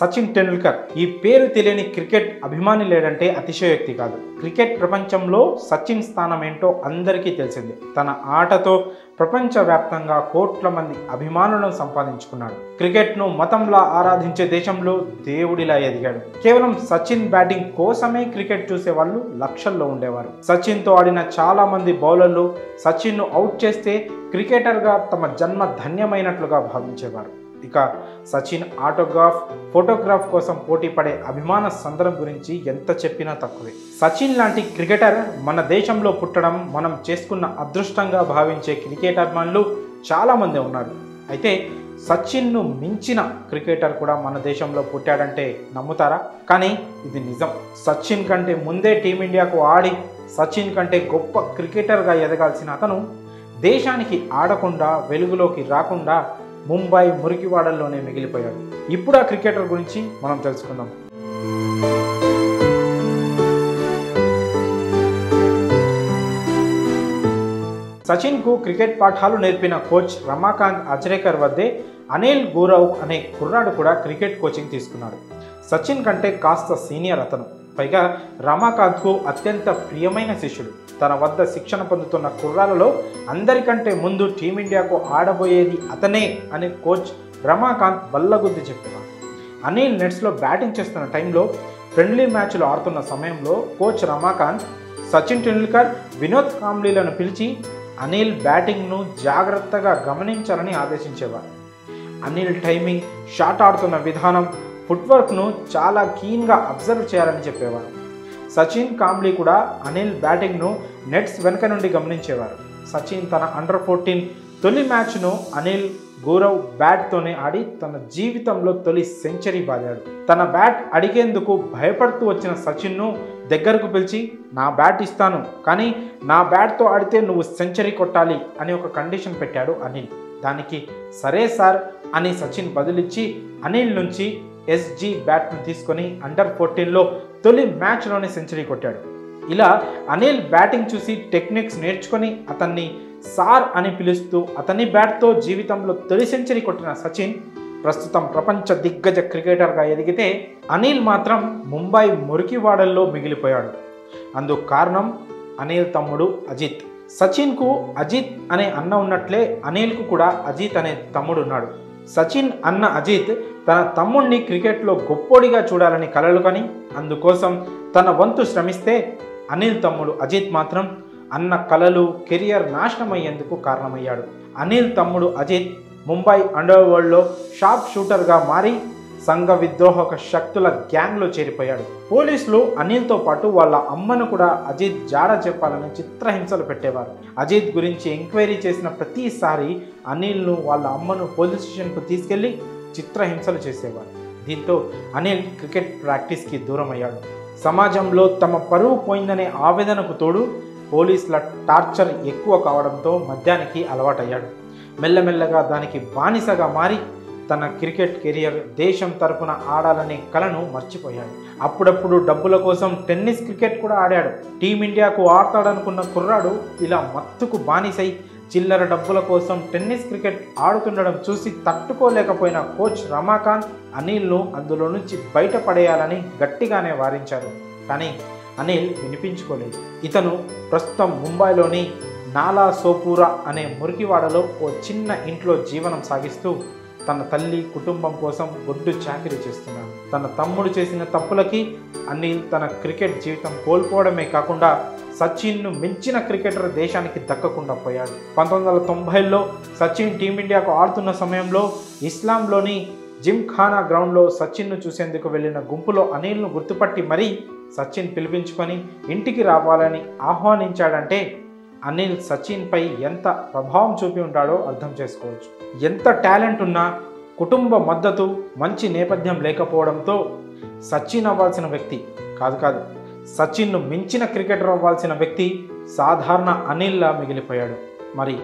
సచిన్ టెండూల్కర్. ఈ పేరు తెలియని క్రికెట్ అభిమాని లేడంటే అతిశయోక్తి కాదు. క్రికెట్ ప్రపంచంలో సచిన్ స్థానం ఏంటో అందరికీ తెలిసిందే. తన ఆటతో ప్రపంచవ్యాప్తంగా కోట్ల మంది అభిమానులను సంపాదించుకున్నాడు. క్రికెట్ను మతంలా ఆరాధించే దేశంలో దేవుడిలా ఎదిగాడు. కేవలం సచిన్ బ్యాటింగ్ కోసమే క్రికెట్ చూసే వాళ్ళు లక్షల్లో ఉండేవారు. సచిన్తో ఆడిన చాలా మంది బౌలర్లు సచిన్ను అవుట్ చేస్తే క్రికెటర్గా తమ జన్మ ధన్యమైనట్లుగా భావించేవారు. ఇక సచిన్ ఆటోగ్రాఫ్ ఫోటోగ్రాఫ్ కోసం పోటీ పడే అభిమాన సందర్భం గురించి ఎంత చెప్పినా తక్కువే. సచిన్ లాంటి క్రికెటర్ మన దేశంలో పుట్టడం మనం చేసుకున్న అదృష్టంగా భావించే క్రికెట్ అభిమానులు చాలామంది ఉన్నారు. అయితే సచిన్ను మించిన క్రికెటర్ కూడా మన దేశంలో పుట్టాడంటే నమ్ముతారా? కానీ ఇది నిజం. సచిన్ కంటే ముందే టీమిండియాకు ఆడి సచిన్ కంటే గొప్ప క్రికెటర్గా ఎదగాల్సిన అతను దేశానికి ఆడకుండా వెలుగులోకి రాకుండా ముంబై మురికివాడల్లోనే మిగిలిపోయాడు. ఇప్పుడు ఆ క్రికెటర్ గురించి మనం తెలుసుకుందాం. సచిన్కు క్రికెట్ పాఠాలు నేర్పిన కోచ్ రమాకాంత్ అచరేకర్ వద్దే అనిల్ గౌరవ్ అనే కుర్రాడు కూడా క్రికెట్ కోచింగ్ తీసుకున్నాడు. సచిన్ కంటే కాస్త సీనియర్ అతను. పైగా రమాకాంత్కు అత్యంత ప్రియమైన శిష్యుడు. తన వద్ద శిక్షణ పొందుతున్న కుర్రాలలో అందరికంటే ముందు టీమిండియాకు ఆడబోయేది అతనే అని కోచ్ రమాకాంత్ బల్లగుద్ది చెప్పేవాడు అనిల్ నెట్స్లో బ్యాటింగ్ చేస్తున్న టైంలో ఫ్రెండ్లీ మ్యాచ్లు ఆడుతున్న సమయంలో కోచ్ రమాకాంత్ సచిన్ టెండూల్కర్ వినోద్ కాంబ్లీలను పిలిచి అనిల్ బ్యాటింగ్ను జాగ్రత్తగా గమనించాలని ఆదేశించేవారు. అనిల్ టైమింగ్ షాట్ ఆడుతున్న విధానం ఫుట్వర్క్ను చాలా కీన్గా అబ్జర్వ్ చేయాలని చెప్పేవారు. సచిన్ కాంబ్లీ కూడా అనిల్ బ్యాటింగ్ను నెట్స్ వెనుక నుండి గమనించేవారు. సచిన్ తన అండర్ ఫోర్టీన్ తొలి మ్యాచ్ను అనిల్ గౌరవ్ బ్యాట్తోనే ఆడి తన జీవితంలో తొలి సెంచరీ బాదాడు. తన బ్యాట్ అడిగేందుకు భయపడుతూ వచ్చిన సచిన్ను దగ్గరకు పిలిచి నా బ్యాట్ ఇస్తాను కానీ నా బ్యాట్తో ఆడితే నువ్వు సెంచరీ కొట్టాలి అని ఒక కండిషన్ పెట్టాడు అనిల్. దానికి సరే సార్ అని సచిన్ బదులిచ్చి అనిల్ నుంచి ఎస్జీ బ్యాట్ను తీసుకొని అండర్ ఫోర్టీన్లో తొలి మ్యాచ్లోనే సెంచరీ కొట్టాడు. ఇలా అనిల్ బ్యాటింగ్ చూసి టెక్నిక్స్ నేర్చుకొని అతన్ని సార్ అని పిలుస్తూ అతని బ్యాట్తో జీవితంలో తొలి సెంచరీ కొట్టిన సచిన్ ప్రస్తుతం ప్రపంచ దిగ్గజ క్రికెటర్గా ఎదిగితే అనిల్ మాత్రం ముంబై మురికివాడల్లో మిగిలిపోయాడు. అందుకు కారణం అనిల్ తమ్ముడు అజిత్. సచిన్కు అజిత్ అనే అన్న ఉన్నట్లే అనిల్కు కూడా అజిత్ అనే తమ్ముడు ఉన్నాడు. సచిన్ అన్న అజిత్ తన తమ్ముణ్ణి క్రికెట్లో గొప్పోడిగా చూడాలని కలలు కని అందుకోసం తన వంతు శ్రమిస్తే అనిల్ తమ్ముడు అజిత్ మాత్రం అన్న కలలు కెరియర్ నాశనమయ్యేందుకు కారణమయ్యాడు. అనిల్ తమ్ముడు అజిత్ ముంబై అండర్ వరల్డ్లో షార్ప్ షూటర్గా మారి సంఘ విద్రోహక శక్తుల గ్యాంగ్లో చేరిపోయాడు. పోలీసులు అనిల్తో పాటు వాళ్ళ అమ్మను కూడా అజిత్ జాడ చెప్పాలని చిత్రహింసలు పెట్టేవారు. అజిత్ గురించి ఎంక్వైరీ చేసిన ప్రతిసారి అనిల్ను వాళ్ళ అమ్మను పోలీస్ స్టేషన్కు తీసుకెళ్ళి చిత్రహింసలు చేసేవారు. దీంతో అనిల్ క్రికెట్ ప్రాక్టీస్కి దూరం అయ్యాడు సమాజంలో తమ పరువు పోయిందనే ఆవేదనకు తోడు పోలీసుల టార్చర్ ఎక్కువ కావడంతో మద్యానికి అలవాటయ్యాడు. మెల్లమెల్లగా దానికి బానిసగా మారి తన క్రికెట్ కెరియర్ దేశం తరపున ఆడాలనే కలను మర్చిపోయాడు. అప్పుడప్పుడు డబ్బుల కోసం టెన్నిస్ క్రికెట్ కూడా ఆడాడు. టీమిండియాకు ఆడతాడనుకున్న కుర్రాడు ఇలా మత్తుకు బానిసై చిల్లర డబ్బుల కోసం టెన్నిస్ క్రికెట్ ఆడుతుండడం చూసి తట్టుకోలేకపోయిన కోచ్ రమాకాంత్ అనిల్ను అందులో నుంచి బయటపడేయాలని గట్టిగానే వారించారు. కానీ అనిల్ వినిపించుకోలేదు. ఇతను ప్రస్తుతం ముంబైలోని నాలా సోపూరా అనే మురికివాడలో ఓ చిన్న ఇంట్లో జీవనం సాగిస్తూ తన తల్లి కుటుంబం కోసం ఒడ్డు చాకరీ చేస్తున్నాడు. తన తమ్ముడు చేసిన తప్పులకి అనిల్ తన క్రికెట్ జీవితం కోల్పోవడమే కాకుండా సచిన్ను మించిన క్రికెటర్ దేశానికి దక్కకుండా పోయాడు. పంతొమ్మిది వందల తొంభైలో సచిన్ టీమిండియాకు ఆడుతున్న సమయంలో ఇస్లాంలోని జిమ్ఖానా గ్రౌండ్లో సచిన్ను చూసేందుకు వెళ్ళిన గుంపులో అనిల్ను గుర్తుపట్టి మరీ సచిన్ పిలిపించుకొని ఇంటికి రావాలని ఆహ్వానించాడంటే అనిల్ సచిన్పై ఎంత ప్రభావం చూపి ఉంటాడో అర్థం చేసుకోవచ్చు. ఎంత టాలెంట్ ఉన్నా కుటుంబ మద్దతు మంచి నేపథ్యం లేకపోవడంతో సచిన్ అవ్వాల్సిన వ్యక్తి కాదు కాదు సచిన్ను మించిన క్రికెటర్ అవ్వాల్సిన వ్యక్తి సాధారణ అనిల్లా మిగిలిపోయాడు. మరి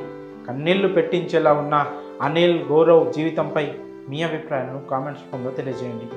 కన్నీళ్ళు పెట్టించేలా ఉన్న అనిల్ గౌరవ్ జీవితంపై మీ అభిప్రాయాలను కామెంట్స్ రూపంలో తెలియజేయండి.